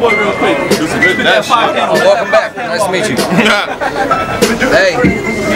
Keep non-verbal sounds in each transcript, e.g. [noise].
boy real quick. Good Welcome back. Nice to meet you. hey,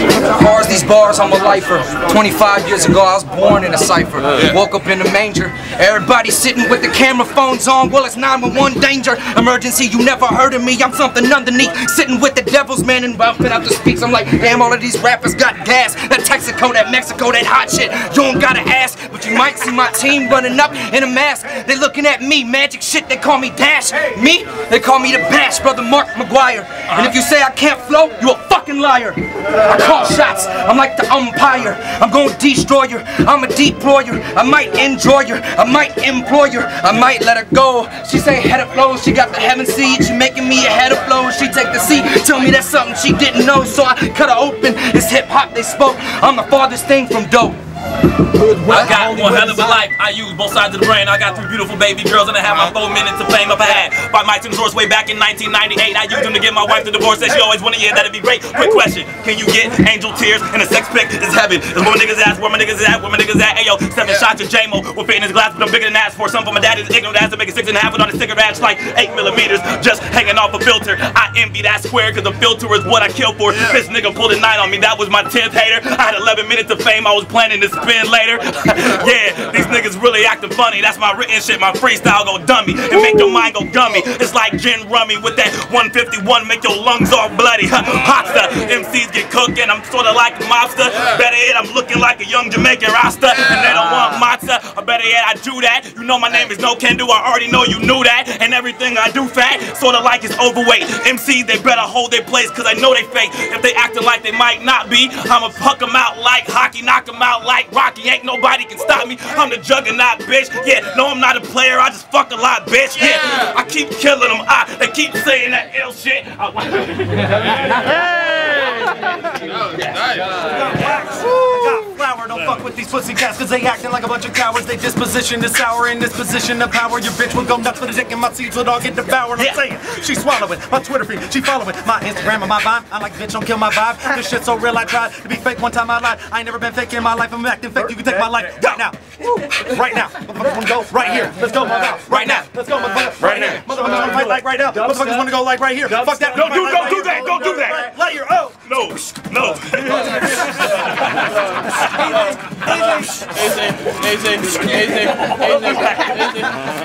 as far as these bars, I'm a lifer. 25 years ago, I was born in a cipher. Woke up in a manger. Everybody sitting with the camera phones on. Well, it's 911 danger. Emergency, you never heard of me. I'm something underneath. Sitting with the devil's man and bumping out the speaks. I'm like, damn, all of these rappers got gas. That Texaco, that Mexico, that hot shit. You don't gotta ask, you might see my team running up in a mask. They looking at me, magic shit. They call me Dash. Me, they call me the Bash, brother Mark McGwire. And if you say I can't flow, you a fucking liar. I call shots. I'm like the umpire. I'm gonna destroy you. I'm a deployer. I might enjoy you. I might employ you. I might let her go. She say head of flow, She got the heaven seed. She making me a head of flow, She take the seat. Tell me that's something she didn't know. So I cut her open. It's hip hop they spoke. I'm the farthest thing from dope. I got one hell of a life. I use both sides of the brain. I got three beautiful baby girls and I have my four minutes of fame. If I had by my Tim's Horse way back in 1998, I used them to get my wife the divorce. Said she always wanted, yeah, that'd be great. Quick question: Can you get angel tears and a sex pic is heaven? Is where my niggas ass, where my niggas at, where my niggas at? Ayo, seven shots of JMO will fit in his glass, but I'm bigger than that. For some, for my dad is ignorant ass to make a six and a half without a cigarette, like eight millimeters, just hanging off a filter. I envy that square because the filter is what I kill for. This nigga pulled a nine on me. That was my 10th hater. I had 11 minutes of fame. I was planning to spin later. [laughs] yeah, these niggas really acting funny. That's my written shit. My freestyle go dummy and make your mind go gummy. It's like gin rummy with that 151, make your lungs all bloody. Hotsta, MCs get cooked and I'm sorta like a mobster. Better yet, I'm looking like a young Jamaican roster and they don't want matzah. Or better yet, I do that. You know my name is Nocando. I already know you knew that. And everything I do fat, sorta like it's overweight. MCs, they better hold their place cause I know they fake. If they acting like they might not be, I'ma puck them out like hockey, knock them out like Rocky. Ain't nobody can stop me. I'm the juggernaut, bitch. Yeah, no, I'm not a player. I just fuck a lot, bitch. Yeah, I keep killing them. I, they keep saying that ill shit. I, I got [laughs] flour, don't fuck with these pussy cats cause they acting like a bunch of cowards. They disposition is sour in this position of power. Your bitch will go nuts for the dick and my seeds will all get devoured. I'm saying, she swallowing my Twitter feed, she following my Instagram and my vibe. I'm like, bitch, don't kill my vibe. This shit so real, I tried to be fake one time I lied. I ain't never been fake in my life, I'm acting fake. You can take my life right now. Right now. Motherfuckers wanna go right here. Let's go, motherfucker. Right now. Let's go, motherfucker. Right now. Motherfuckers wanna fight like right now. Motherfuckers wanna go like right here. Fuck that. Don't do- don't do that. Don't do that. Let your oh. No, no. AJ, AJ, AJ, AJ, AJ, AJ.